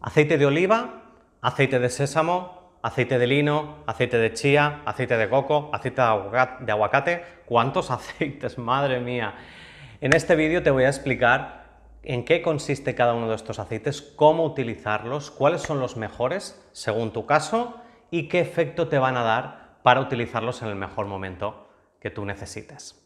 Aceite de oliva, aceite de sésamo, aceite de lino, aceite de chía, aceite de coco, aceite de aguacate. ¿Cuántos aceites? Madre mía. En este vídeo te voy a explicar en qué consiste cada uno de estos aceites, cómo utilizarlos, cuáles son los mejores según tu caso y qué efecto te van a dar para utilizarlos en el mejor momento que tú necesites.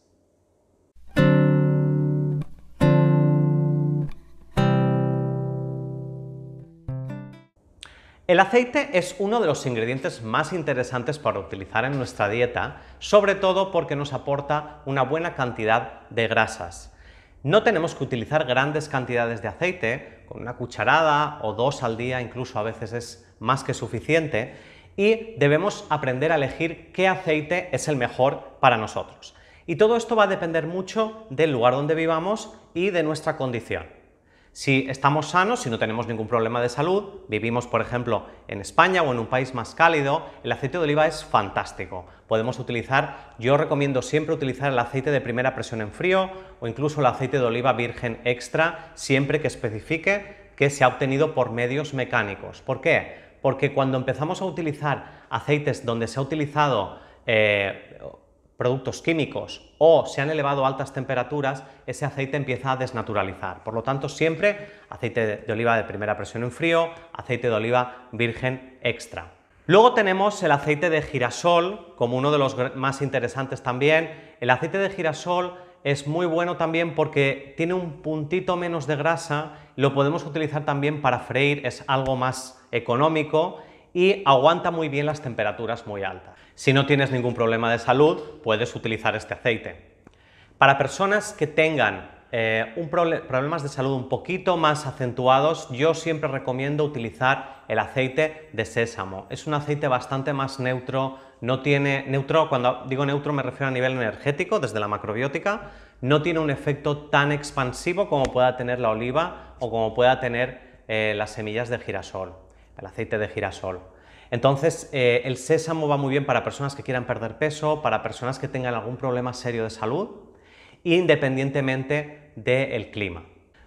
El aceite es uno de los ingredientes más interesantes para utilizar en nuestra dieta, sobre todo porque nos aporta una buena cantidad de grasas. No tenemos que utilizar grandes cantidades de aceite, con una cucharada o dos al día incluso a veces es más que suficiente, y debemos aprender a elegir qué aceite es el mejor para nosotros. Y todo esto va a depender mucho del lugar donde vivamos y de nuestra condición. Si estamos sanos, si no tenemos ningún problema de salud, vivimos por ejemplo en España o en un país más cálido, el aceite de oliva es fantástico. Podemos utilizar, yo recomiendo siempre utilizar el aceite de primera presión en frío o incluso el aceite de oliva virgen extra, siempre que especifique que se ha obtenido por medios mecánicos. ¿Por qué? Porque cuando empezamos a utilizar aceites donde se ha utilizado eh, productos químicos o se han elevado a altas temperaturas, ese aceite empieza a desnaturalizar. Por lo tanto, siempre aceite de oliva de primera presión en frío, aceite de oliva virgen extra. Luego tenemos el aceite de girasol como uno de los más interesantes también. El aceite de girasol es muy bueno también porque tiene un puntito menos de grasa, lo podemos utilizar también para freír, es algo más económico y aguanta muy bien las temperaturas muy altas. Si no tienes ningún problema de salud, puedes utilizar este aceite. Para personas que tengan eh, un problemas de salud un poquito más acentuados, yo siempre recomiendo utilizar el aceite de sésamo. Es un aceite bastante más neutro, no tiene neutro, cuando digo neutro me refiero a nivel energético, desde la macrobiótica, no tiene un efecto tan expansivo como pueda tener la oliva o como pueda tener eh, las semillas de girasol el aceite de girasol. Entonces, eh, el sésamo va muy bien para personas que quieran perder peso, para personas que tengan algún problema serio de salud, independientemente del clima.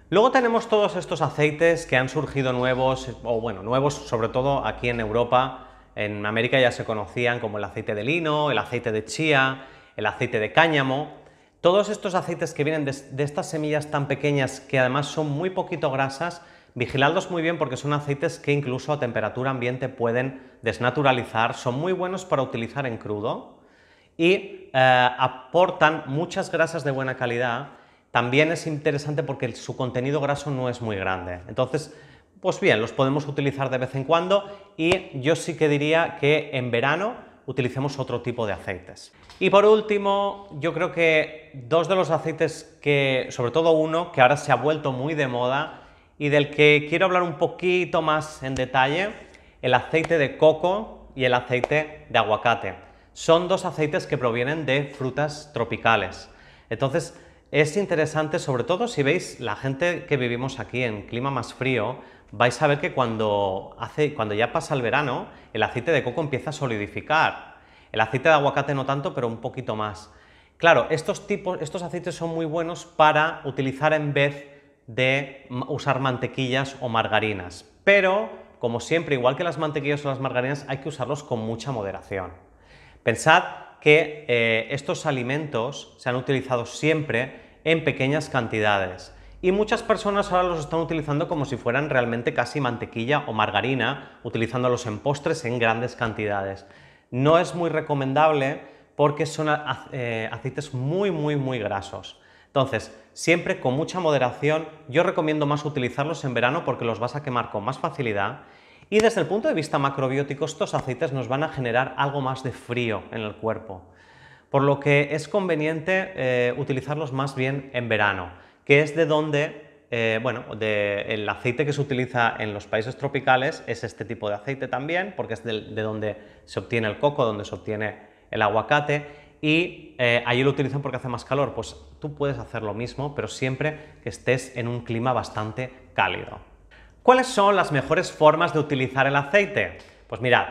Luego tenemos todos estos aceites que han surgido nuevos, o bueno, nuevos sobre todo aquí en Europa, en América ya se conocían como el aceite de lino, el aceite de chía, el aceite de cáñamo. Todos estos aceites que vienen de estas semillas tan pequeñas que además son muy poquito grasas, Vigiladlos muy bien porque son aceites que incluso a temperatura ambiente pueden desnaturalizar, son muy buenos para utilizar en crudo y eh, aportan muchas grasas de buena calidad. También es interesante porque su contenido graso no es muy grande. Entonces, pues bien, los podemos utilizar de vez en cuando y yo sí que diría que en verano utilicemos otro tipo de aceites. Y por último, yo creo que dos de los aceites que, sobre todo uno, que ahora se ha vuelto muy de moda, y del que quiero hablar un poquito más en detalle, el aceite de coco y el aceite de aguacate. Son dos aceites que provienen de frutas tropicales. Entonces, es interesante, sobre todo si veis la gente que vivimos aquí en clima más frío, vais a ver que cuando, hace, cuando ya pasa el verano, el aceite de coco empieza a solidificar. El aceite de aguacate no tanto, pero un poquito más. Claro, estos, tipos, estos aceites son muy buenos para utilizar en vez de usar mantequillas o margarinas, pero como siempre, igual que las mantequillas o las margarinas, hay que usarlos con mucha moderación. Pensad que eh, estos alimentos se han utilizado siempre en pequeñas cantidades y muchas personas ahora los están utilizando como si fueran realmente casi mantequilla o margarina, utilizándolos en postres en grandes cantidades. No es muy recomendable porque son eh, aceites muy, muy, muy grasos. Entonces, siempre con mucha moderación, yo recomiendo más utilizarlos en verano porque los vas a quemar con más facilidad y desde el punto de vista macrobiótico estos aceites nos van a generar algo más de frío en el cuerpo, por lo que es conveniente eh, utilizarlos más bien en verano, que es de donde, eh, bueno, el aceite que se utiliza en los países tropicales es este tipo de aceite también, porque es de donde se obtiene el coco, donde se obtiene el aguacate, y eh, allí lo utilizan porque hace más calor. Pues tú puedes hacer lo mismo, pero siempre que estés en un clima bastante cálido. ¿Cuáles son las mejores formas de utilizar el aceite? Pues mirad,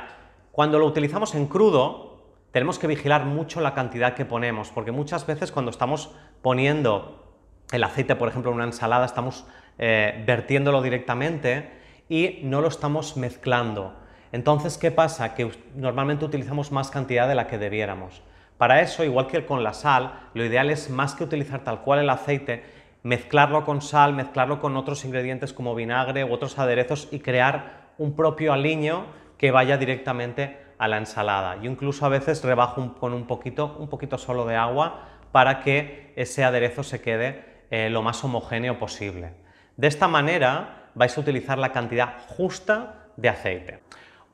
cuando lo utilizamos en crudo, tenemos que vigilar mucho la cantidad que ponemos, porque muchas veces cuando estamos poniendo el aceite, por ejemplo, en una ensalada, estamos eh, vertiéndolo directamente y no lo estamos mezclando. Entonces, ¿qué pasa? Que normalmente utilizamos más cantidad de la que debiéramos. Para eso, igual que con la sal, lo ideal es más que utilizar tal cual el aceite, mezclarlo con sal, mezclarlo con otros ingredientes como vinagre u otros aderezos y crear un propio aliño que vaya directamente a la ensalada. Yo incluso a veces rebajo con un poquito, un poquito solo de agua para que ese aderezo se quede eh, lo más homogéneo posible. De esta manera vais a utilizar la cantidad justa de aceite.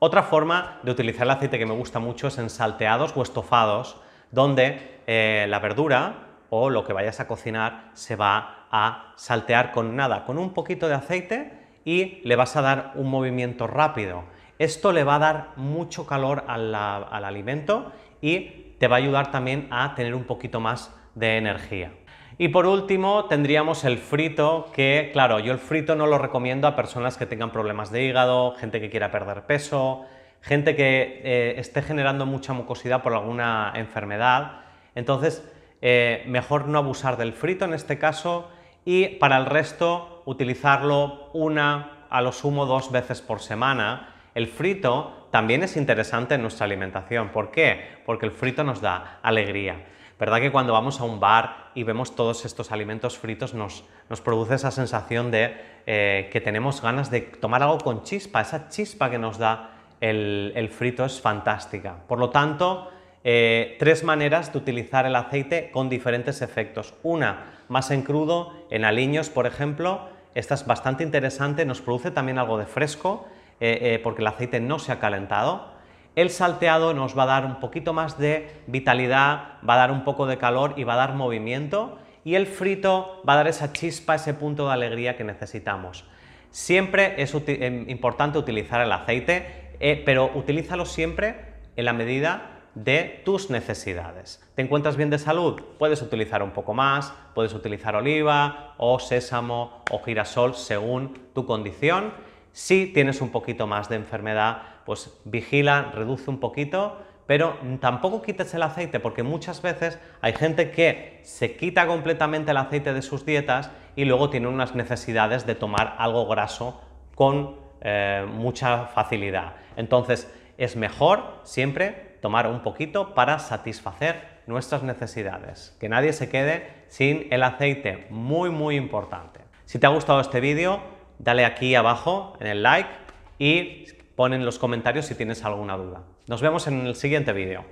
Otra forma de utilizar el aceite que me gusta mucho es en salteados o estofados, donde eh, la verdura o lo que vayas a cocinar se va a saltear con nada, con un poquito de aceite y le vas a dar un movimiento rápido. Esto le va a dar mucho calor al, al alimento y te va a ayudar también a tener un poquito más de energía. Y por último tendríamos el frito, que claro, yo el frito no lo recomiendo a personas que tengan problemas de hígado, gente que quiera perder peso, gente que eh, esté generando mucha mucosidad por alguna enfermedad. Entonces, eh, mejor no abusar del frito en este caso y para el resto utilizarlo una, a lo sumo dos veces por semana. El frito también es interesante en nuestra alimentación. ¿Por qué? Porque el frito nos da alegría. ¿Verdad que cuando vamos a un bar y vemos todos estos alimentos fritos nos, produce esa sensación de eh, que tenemos ganas de tomar algo con chispa? Esa chispa que nos da el, frito es fantástica. Por lo tanto, eh, tres maneras de utilizar el aceite con diferentes efectos. Una, más en crudo, en aliños, por ejemplo. Esta es bastante interesante, nos produce también algo de fresco eh, porque el aceite no se ha calentado. El salteado nos va a dar un poquito más de vitalidad, va a dar un poco de calor y va a dar movimiento. Y el frito va a dar esa chispa, ese punto de alegría que necesitamos. Siempre es em, importante utilizar el aceite, eh, pero utilízalo siempre en la medida de tus necesidades. ¿Te encuentras bien de salud? Puedes utilizar un poco más, puedes utilizar oliva o sésamo o girasol según tu condición. Si tienes un poquito más de enfermedad, pues vigila, reduce un poquito, pero tampoco quites el aceite porque muchas veces hay gente que se quita completamente el aceite de sus dietas y luego tiene unas necesidades de tomar algo graso con eh, mucha facilidad. Entonces es mejor siempre tomar un poquito para satisfacer nuestras necesidades. Que nadie se quede sin el aceite, muy muy importante. Si te ha gustado este vídeo, dale aquí abajo en el like y Pon en los comentarios si tienes alguna duda. Nos vemos en el siguiente vídeo.